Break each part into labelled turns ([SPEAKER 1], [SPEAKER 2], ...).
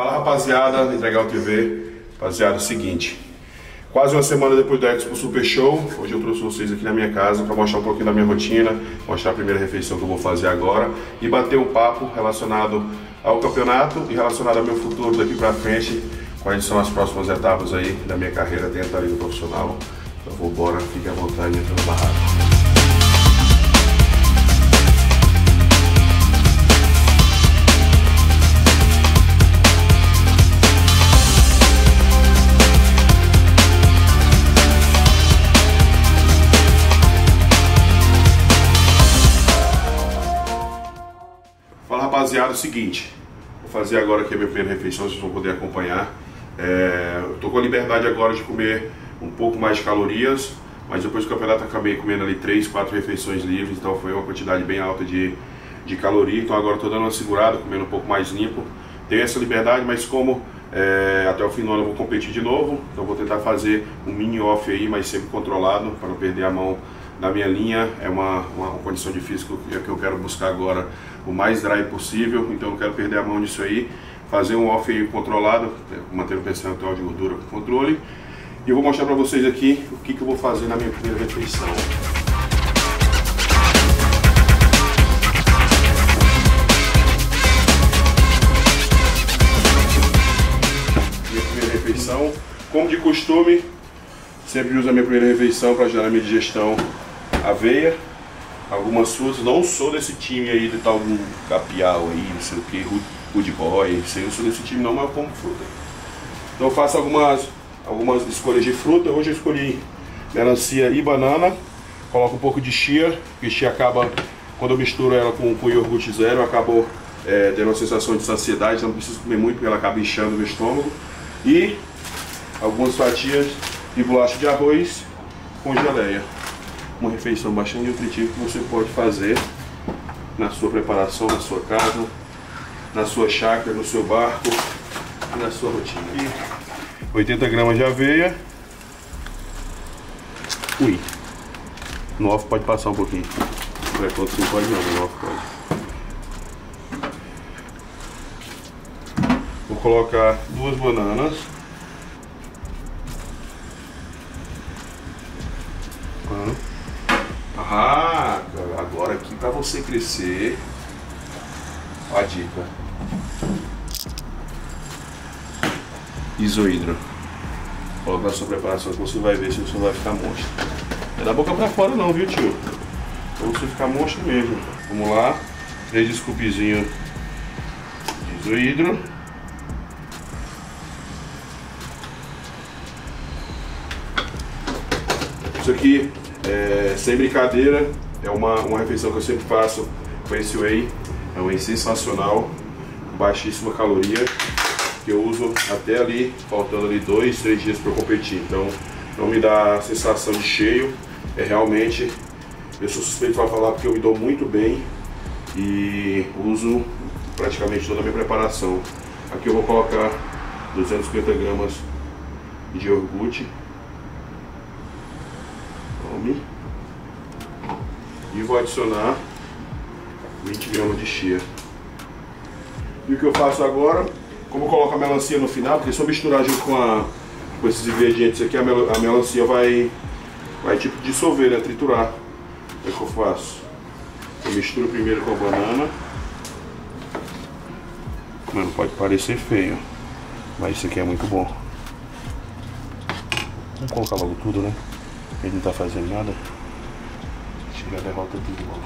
[SPEAKER 1] Fala rapaziada, entregar o TV. Rapaziada, é o seguinte. Quase uma semana depois do Expo Super Show, hoje eu trouxe vocês aqui na minha casa para mostrar um pouquinho da minha rotina, mostrar a primeira refeição que eu vou fazer agora e bater um papo relacionado ao campeonato e relacionado ao meu futuro daqui para frente, quais são as próximas etapas aí da minha carreira dentro da liga profissional. Então vou embora, fique à vontade, entra no o seguinte, vou fazer agora aqui a minha primeira refeição, vocês vão poder acompanhar. É, eu tô com a liberdade agora de comer um pouco mais de calorias, mas depois do campeonato acabei comendo ali 3, 4 refeições livres, então foi uma quantidade bem alta de, de caloria, então agora estou dando uma segurada, comendo um pouco mais limpo. Tenho essa liberdade, mas como é, até o fim do ano eu vou competir de novo, então vou tentar fazer um mini off aí, mas sempre controlado, para não perder a mão na minha linha. É uma, uma condição difícil que eu, que eu quero buscar agora o mais dry possível, então eu quero perder a mão nisso aí, fazer um off controlado, manter o percentual de gordura com controle. E eu vou mostrar para vocês aqui o que, que eu vou fazer na minha primeira refeição. Minha primeira refeição, como de costume, sempre uso a minha primeira refeição para na minha digestão aveia, algumas frutas. Não sou desse time aí de tal um capial aí, não sei o que, good boy, não sou desse time não, mas eu como fruta. Então eu faço algumas, algumas escolhas de fruta. Hoje eu escolhi melancia e banana. Coloco um pouco de chia, porque chia acaba, quando eu misturo ela com, com iogurte zero, acabou é, tendo uma sensação de saciedade, não preciso comer muito porque ela acaba inchando o estômago. E algumas fatias de bolacha de arroz com geleia uma refeição bastante nutritiva que você pode fazer na sua preparação, na sua casa, na sua chácara, no seu barco e na sua rotina. E 80 gramas de aveia. Ui. No off pode passar um pouquinho. Não é quanto não pode não, no off pode. Vou colocar duas bananas. Você crescer, a dica. Isohidro. Coloca na sua preparação que você vai ver se você vai ficar monstro. É da boca para fora não, viu tio? Pra você ficar monstro mesmo. Vamos lá. Três scoopzinhos de isohidro. Isso aqui é, sem brincadeira, é uma, uma refeição que eu sempre faço com esse whey. É um whey sensacional, baixíssima caloria, que eu uso até ali, faltando ali dois, três dias para competir. Então não me dá sensação de cheio, é realmente, eu sou suspeito para falar porque eu me dou muito bem e uso praticamente toda a minha preparação. Aqui eu vou colocar 250 gramas de iogurte e vou adicionar 20 gramas de chia. E o que eu faço agora, como eu coloco a melancia no final, porque se eu misturar junto com, a, com esses ingredientes aqui, a, mel, a melancia vai, vai tipo dissolver, né, triturar. O que, é eu faço? Eu misturo primeiro com a banana. Mas pode parecer feio, mas isso aqui é muito bom. Vamos colocar logo tudo, né? Ele não tá fazendo nada. A derrota tudo logo.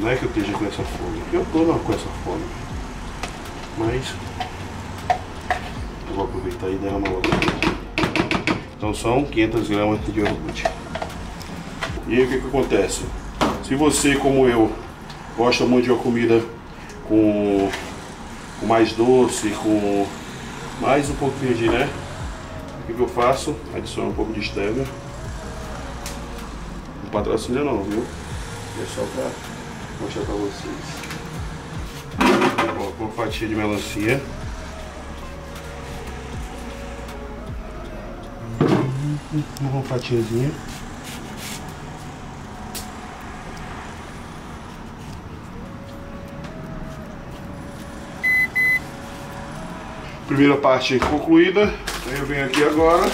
[SPEAKER 1] Não é que eu esteja com essa fome. Eu tô não com essa fome. Mas eu vou aproveitar e derramar logo. Então são 500 gramas de iogurte. E aí o que, que acontece? Se você, como eu, gosta muito de uma comida com, com mais doce, com mais um pouquinho de, né? O que, que eu faço? Adiciono um pouco de stevia. Não patrocina não, viu? É só pra mostrar pra vocês. Coloco uma fatia de melancia. Uma fatiazinha. Primeira parte concluída. Então eu venho aqui agora.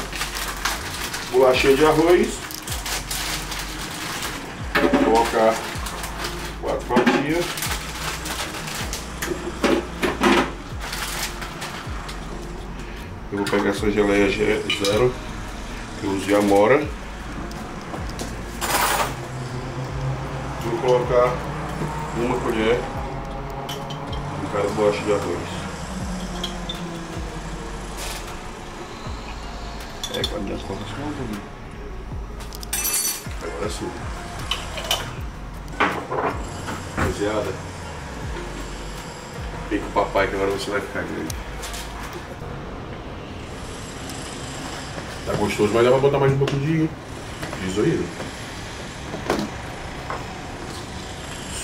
[SPEAKER 1] Bolachinha de arroz. Colocar quatro fatias. Eu vou pegar essa geleia zero, que eu uso de amora. Vou colocar uma colher de cada bolacha de arroz. É, quando as contas contam? Agora sim. Rapaziada, vem com o papai que agora você vai ficar grande. Tá gostoso, mas dá pra botar mais um pouquinho de isoído.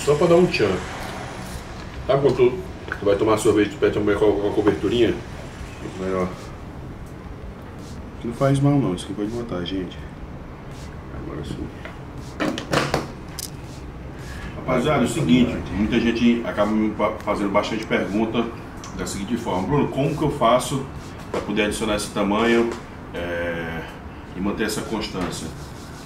[SPEAKER 1] Só pra dar um tchan. Sabe quando tu, tu vai tomar sorvete, tu pede também com a coberturinha? Melhor. Não faz mal não, isso aqui pode botar, gente. Agora sim. Rapaziada, é o seguinte, muita gente acaba me fazendo bastante pergunta da seguinte forma, Bruno, como que eu faço para poder adicionar esse tamanho é, e manter essa constância?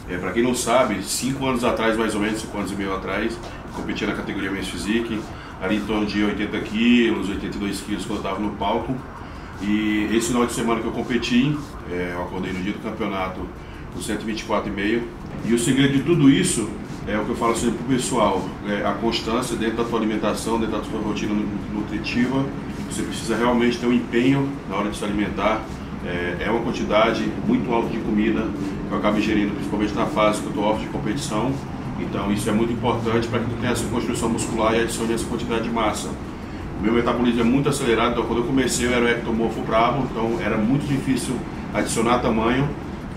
[SPEAKER 1] É, para quem não sabe, 5 anos atrás, mais ou menos, 5 anos e meio atrás, competia na categoria Men's Physique, ali em torno de 80 quilos, 82 quilos quando eu estava no palco. E esse final de semana que eu competi, é, eu acordei no dia do campeonato com 124,5. E o segredo de tudo isso é o que eu falo sempre pro pessoal, é a constância dentro da tua alimentação, dentro da tua rotina nutritiva. Você precisa realmente ter um empenho na hora de se alimentar. É, é uma quantidade muito alta de comida que eu acabo ingerindo, principalmente na fase que eu estou off de competição. Então isso é muito importante para que tu tenha essa construção muscular e adicione essa quantidade de massa meu metabolismo é muito acelerado, então quando eu comecei eu era o ectomorfo bravo, então era muito difícil adicionar tamanho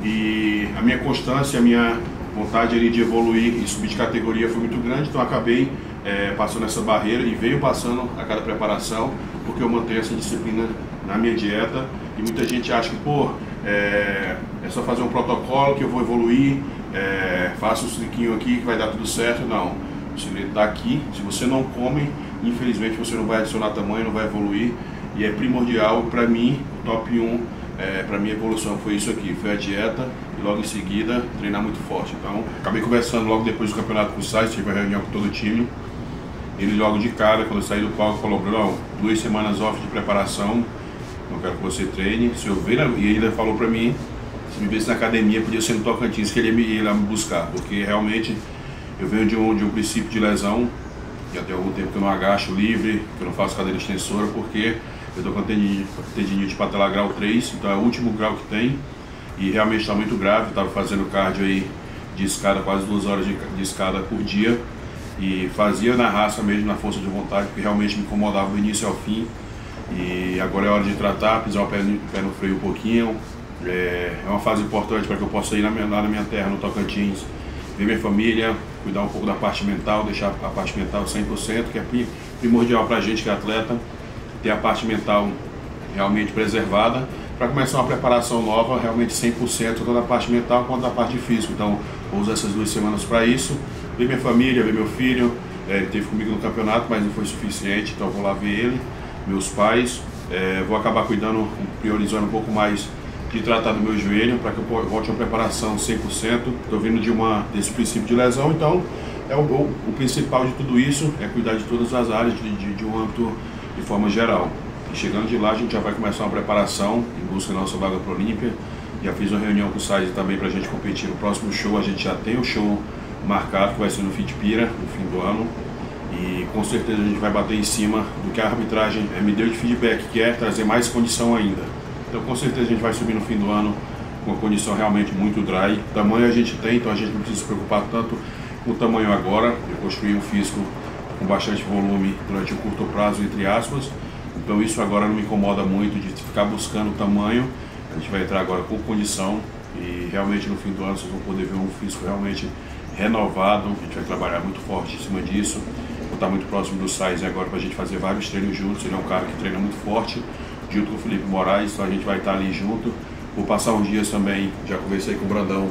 [SPEAKER 1] e a minha constância, a minha vontade de evoluir e subir de categoria foi muito grande, então acabei é, passando essa barreira e veio passando a cada preparação, porque eu mantenho essa disciplina na minha dieta. E muita gente acha que, pô, é, é só fazer um protocolo que eu vou evoluir, é, faço um triquinho aqui que vai dar tudo certo, não. O segredo está aqui, se você não come, infelizmente você não vai adicionar tamanho, não vai evoluir. E é primordial para mim, top 1 é, para minha evolução foi isso aqui, foi a dieta e logo em seguida treinar muito forte. Então, acabei conversando logo depois do campeonato com o Sais, tive uma reunião com todo o time. Ele logo de cara, quando eu saí do palco, falou, Bruno, duas semanas off de preparação, não quero que você treine. Se eu ver, e ainda falou para mim, se me visse na academia, podia ser no Tocantins que ele ia me, ia me buscar, porque realmente eu venho de um, de um princípio de lesão já tem algum tempo que eu não agacho livre, que eu não faço cadeira extensora, porque eu estou com tendinite patelar grau 3, então é o último grau que tem, e realmente está muito grave, estava fazendo cardio aí de escada, quase duas horas de, de, escada por dia, e fazia na raça mesmo, na força de vontade, porque realmente me incomodava do início ao fim, e agora é hora de tratar, pisar o pé no, pé no freio um pouquinho, é, é uma fase importante para que eu possa ir na minha, na minha terra, no Tocantins, ver minha família, cuidar um pouco da parte mental, deixar a parte mental 100%, que é primordial para a gente que é atleta, ter a parte mental realmente preservada, para começar uma preparação nova, realmente 100%, tanto da parte mental quanto da parte física. Então, vou usar essas duas semanas para isso, ver minha família, ver meu filho, é, ele esteve comigo no campeonato, mas não foi suficiente, então vou lá ver ele, meus pais, é, vou acabar cuidando, priorizando um pouco mais de tratar do meu joelho para que eu volte a uma preparação 100%. Estou vindo de uma, desse princípio de lesão, então é o, o, o, principal de tudo isso é cuidar de todas as áreas de, de, de um âmbito de forma geral. E chegando de lá, a gente já vai começar uma preparação em busca da nossa vaga para Olímpia. Já fiz uma reunião com o Said também para a gente competir no próximo show. A gente já tem o show marcado, que vai ser no Fitpira, no fim do ano. E com certeza a gente vai bater em cima do que a arbitragem me deu de feedback, que é trazer mais condição ainda. Então com certeza a gente vai subir no fim do ano com uma condição realmente muito dry. Tamanho a gente tem, então a gente não precisa se preocupar tanto com o tamanho agora. Eu construí um físico com bastante volume durante o curto prazo, entre aspas. Então isso agora não me incomoda muito de ficar buscando tamanho. A gente vai entrar agora com condição e realmente no fim do ano vocês vão poder ver um físico realmente renovado. A gente vai trabalhar muito forte em cima disso. Vou estar muito próximo do size agora para a gente fazer vários treinos juntos. Ele é um cara que treina muito forte junto com o Felipe Moraes, então a gente vai estar ali junto. Vou passar uns dias também, já conversei com o Brandão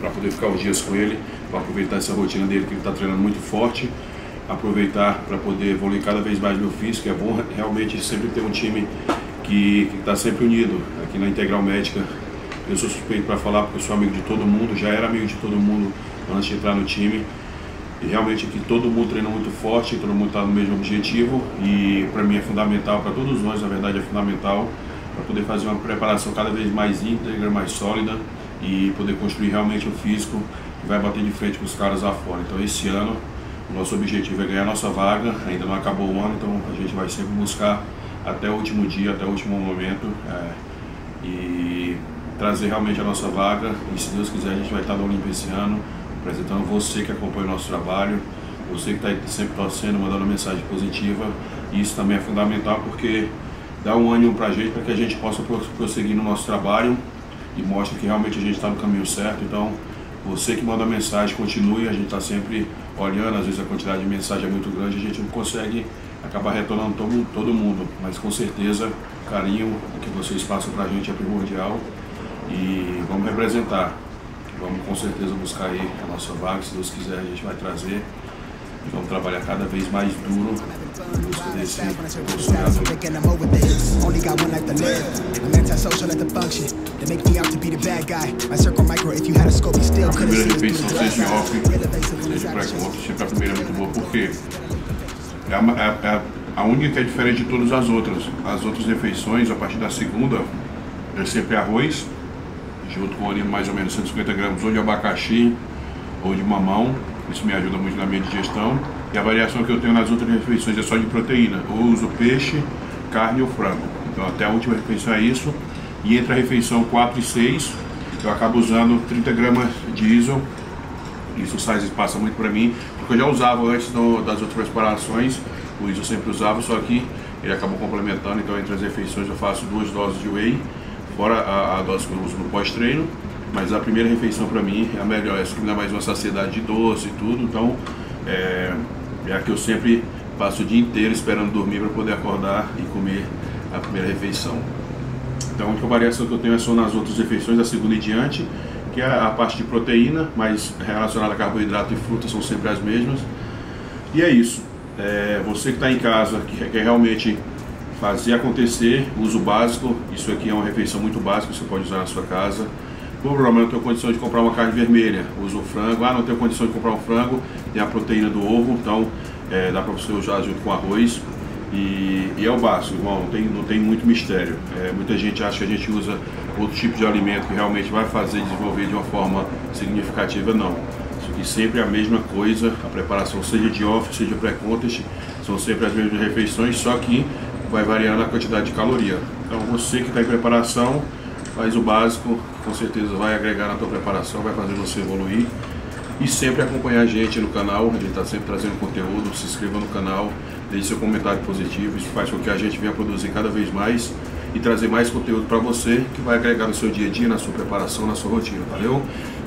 [SPEAKER 1] para poder ficar uns dias com ele, para aproveitar essa rotina dele que ele está treinando muito forte, aproveitar para poder evoluir cada vez mais meu físico, é bom realmente sempre ter um time que está sempre unido aqui na Integral Médica. Eu sou suspeito para falar porque eu sou amigo de todo mundo, já era amigo de todo mundo antes de entrar no time. E realmente aqui todo mundo treina muito forte, todo mundo está no mesmo objetivo e para mim é fundamental, para todos nós na verdade é fundamental para poder fazer uma preparação cada vez mais íntegra, mais sólida e poder construir realmente o físico que vai bater de frente com os caras lá fora. Então esse ano nosso objetivo é ganhar nossa vaga, ainda não acabou o ano, então a gente vai sempre buscar até o último dia, até o último momento é, e trazer realmente a nossa vaga e se Deus quiser a gente vai estar no Olimpia esse ano, apresentando você que acompanha o nosso trabalho, você que está sempre torcendo, mandando mensagem positiva, e isso também é fundamental porque dá um ânimo para a gente, para que a gente possa prosseguir no nosso trabalho e mostra que realmente a gente está no caminho certo, então você que manda mensagem, continue, a gente está sempre olhando, às vezes a quantidade de mensagem é muito grande, a gente não consegue acabar retornando todo, todo mundo, mas com certeza o carinho que vocês passam para a gente é primordial. E vamos representar, vamos com certeza buscar aí a nossa vaga, se Deus quiser a gente vai trazer. E vamos trabalhar cada vez mais duro em busca desse sonhador. A primeira refeição, seja em off, seja pré-conto, sempre a primeira é muito boa, porque é a, é, é a única que é diferente de todas as outras. As outras refeições, a partir da segunda, é sempre arroz, junto com ali mais ou menos 150 gramas ou de abacaxi ou de mamão, isso me ajuda muito na minha digestão. E a variação que eu tenho nas outras refeições é só de proteína. Eu uso peixe, carne ou frango. Então até a última refeição é isso. E entre a refeição 4 e 6, eu acabo usando 30 gramas de diesel. Isso size passa muito para mim, porque eu já usava antes do, das outras preparações. O ISO sempre usava, só que ele acabou complementando. Então entre as refeições eu faço duas doses de whey, fora a, a dose que eu uso no pós-treino mas a primeira refeição para mim é a melhor, essa que me dá mais uma saciedade de doce e tudo, então é, é a que eu sempre passo o dia inteiro esperando dormir para poder acordar e comer a primeira refeição. Então a única variação que eu tenho é só nas outras refeições, da segunda e diante, que é a parte de proteína, mas relacionada a carboidrato e fruta são sempre as mesmas. E é isso. É, você que está em casa, que quer realmente fazer acontecer, uso básico, isso aqui é uma refeição muito básica, você pode usar na sua casa. Por problema, não tenho condição de comprar uma carne vermelha, uso frango. Ah, não tenho condição de comprar um frango, tem a proteína do ovo, então é, dá para você usar junto com arroz. E, e, é o básico, irmão, não tem, não tem muito mistério. É, muita gente acha que a gente usa outro tipo de alimento que realmente vai fazer desenvolver de uma forma significativa, não. Aqui sempre é a mesma coisa, a preparação seja de off, seja pré-contest, são sempre as mesmas refeições, só que vai variando a quantidade de caloria. Então você que está em preparação, faz o básico, com certeza vai agregar na tua preparação, vai fazer você evoluir. E sempre acompanhar a gente no canal, a gente está sempre trazendo conteúdo, se inscreva no canal, deixe seu comentário positivo, isso faz com que a gente venha produzir cada vez mais e trazer mais conteúdo para você que vai agregar no seu dia a dia, na sua preparação, na sua rotina, valeu?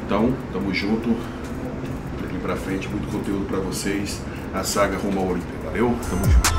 [SPEAKER 1] Então, tamo junto, daqui para frente, muito conteúdo para vocês, a saga rumo ao Olímpia, valeu? Tamo junto.